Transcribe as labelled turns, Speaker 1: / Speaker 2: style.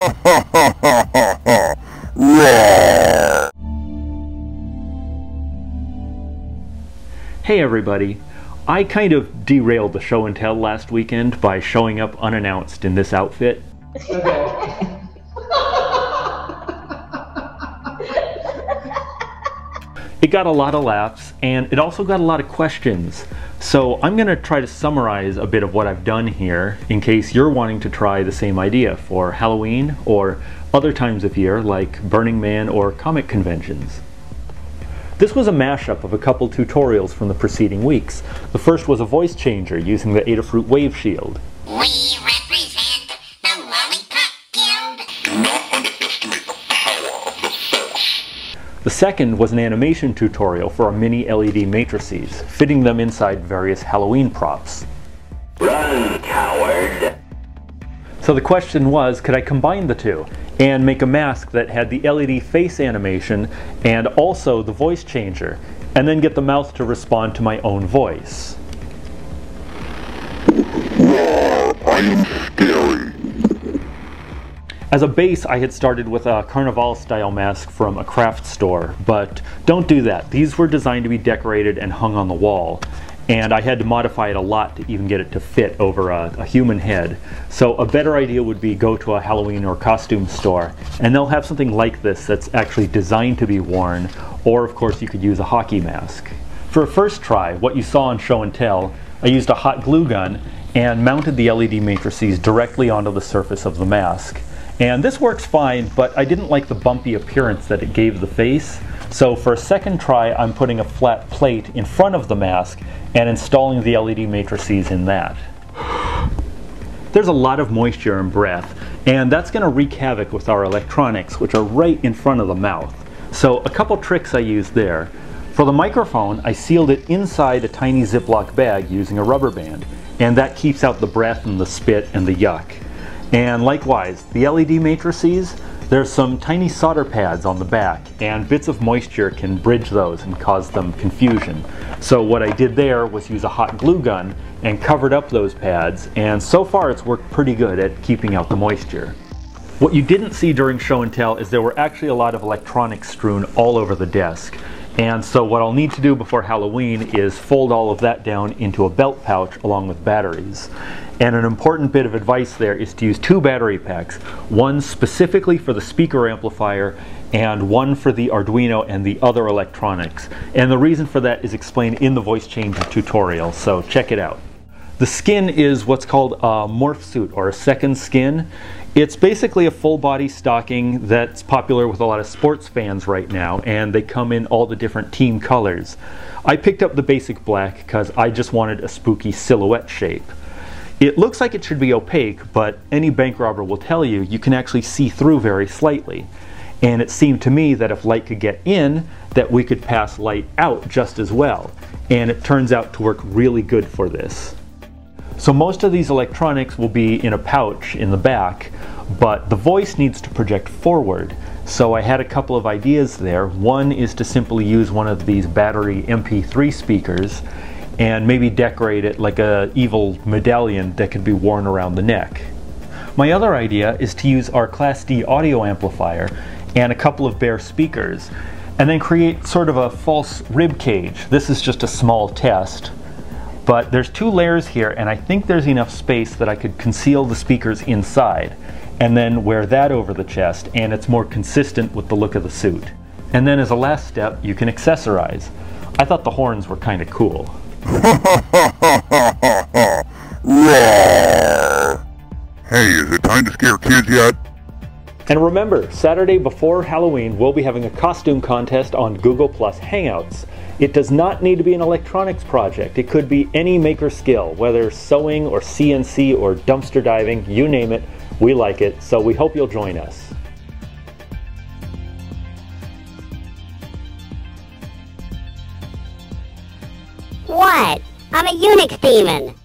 Speaker 1: Hey everybody! I kind of derailed the show and tell last weekend by showing up unannounced in this outfit.
Speaker 2: Okay.
Speaker 1: It got a lot of laughs and it also got a lot of questions. So I'm going to try to summarize a bit of what I've done here in case you're wanting to try the same idea for Halloween or other times of year like Burning Man or comic conventions. This was a mashup of a couple tutorials from the preceding weeks. The first was a voice changer using the Adafruit Wave Shield.
Speaker 3: We The
Speaker 1: second was an animation tutorial for our mini LED matrices, fitting them inside various Halloween props.
Speaker 3: Run, coward.
Speaker 1: So the question was, could I combine the two and make a mask that had the LED face animation and also the voice changer, and then get the mouth to respond to my own voice? As a base, I had started with a Carnival style mask from a craft store, but don't do that. These were designed to be decorated and hung on the wall, and I had to modify it a lot to even get it to fit over a, a human head. So a better idea would be go to a Halloween or costume store, and they'll have something like this that's actually designed to be worn, or of course you could use a hockey mask. For a first try, what you saw on Show and Tell, I used a hot glue gun and mounted the LED matrices directly onto the surface of the mask. And this works fine, but I didn't like the bumpy appearance that it gave the face. So for a second try, I'm putting a flat plate in front of the mask and installing the LED matrices in that. There's a lot of moisture and breath, and that's going to wreak havoc with our electronics, which are right in front of the mouth. So a couple tricks I used there. For the microphone, I sealed it inside a tiny Ziploc bag using a rubber band, and that keeps out the breath and the spit and the yuck. And likewise, the LED matrices, there's some tiny solder pads on the back, and bits of moisture can bridge those and cause them confusion. So what I did there was use a hot glue gun and covered up those pads, and so far it's worked pretty good at keeping out the moisture. What you didn't see during show and tell is there were actually a lot of electronics strewn all over the desk. And so what I'll need to do before Halloween is fold all of that down into a belt pouch along with batteries. And an important bit of advice there is to use two battery packs, one specifically for the speaker amplifier and one for the Arduino and the other electronics. And the reason for that is explained in the voice changer tutorial, so check it out. The skin is what's called a morph suit or a second skin. It's basically a full body stocking that's popular with a lot of sports fans right now and they come in all the different team colors. I picked up the basic black because I just wanted a spooky silhouette shape. It looks like it should be opaque, but any bank robber will tell you you can actually see through very slightly. And it seemed to me that if light could get in, that we could pass light out just as well. And it turns out to work really good for this. So most of these electronics will be in a pouch in the back, but the voice needs to project forward. So I had a couple of ideas there. One is to simply use one of these battery MP3 speakers and maybe decorate it like a evil medallion that can be worn around the neck. My other idea is to use our Class D audio amplifier and a couple of bare speakers and then create sort of a false rib cage. This is just a small test, but there's two layers here and I think there's enough space that I could conceal the speakers inside and then wear that over the chest and it's more consistent with the look of the suit. And then as a last step, you can accessorize. I thought the horns were kind of cool.
Speaker 4: Hey, is it time to scare kids yet?
Speaker 1: And remember, Saturday before Halloween, we'll be having a costume contest on Google Plus Hangouts. It does not need to be an electronics project. It could be any maker skill, whether sewing or CNC or dumpster diving, you name it. We like it, so we hope you'll join us.
Speaker 5: What? I'm a Unix demon.